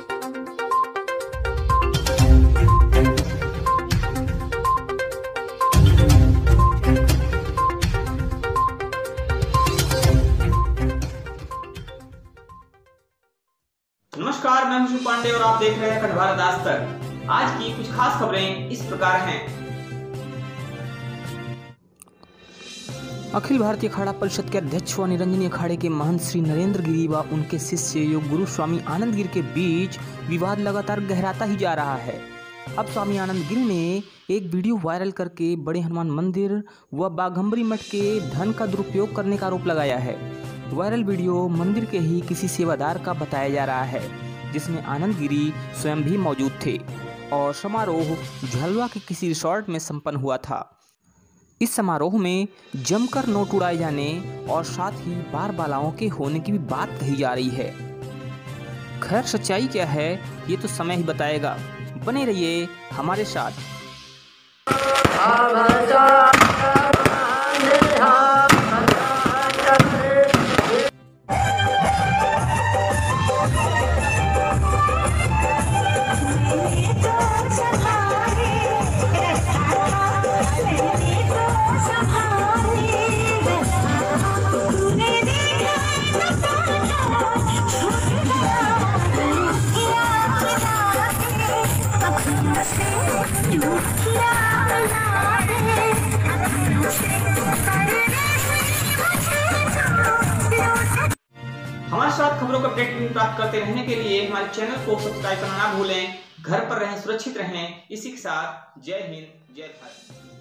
नमस्कार, मैं हूँ पांडे और आप देख रहे हैं भारत आज तक। आज की कुछ खास खबरें इस प्रकार हैं। अखिल भारतीय अखाड़ा परिषद के अध्यक्ष व निरंजनी अखाड़े के महंत श्री नरेंद्र गिरी व उनके शिष्य योग गुरु स्वामी आनंद गिर के बीच विवाद लगातार गहराता ही जा रहा है। अब स्वामी आनंद गिर ने एक वीडियो वायरल करके बड़े हनुमान मंदिर व बाघम्बरी मठ के धन का दुरुपयोग करने का आरोप लगाया है। वायरल वीडियो मंदिर के ही किसी सेवादार का बताया जा रहा है, जिसमें आनंद गिरी स्वयं भी मौजूद थे और समारोह झलवा के किसी रिसोर्ट में संपन्न हुआ था। इस समारोह में जमकर नोट उड़ाए जाने और साथ ही बार बालाओं के होने की भी बात कही जा रही है। खैर, सच्चाई क्या है, ये तो समय ही बताएगा। बने रहिए हमारे साथ। खबरों का अपडेट प्राप्त करते रहने के लिए हमारे चैनल को सब्सक्राइब करना ना भूलें। घर पर रहें, सुरक्षित रहें। इसी के साथ जय हिंद, जय भारत।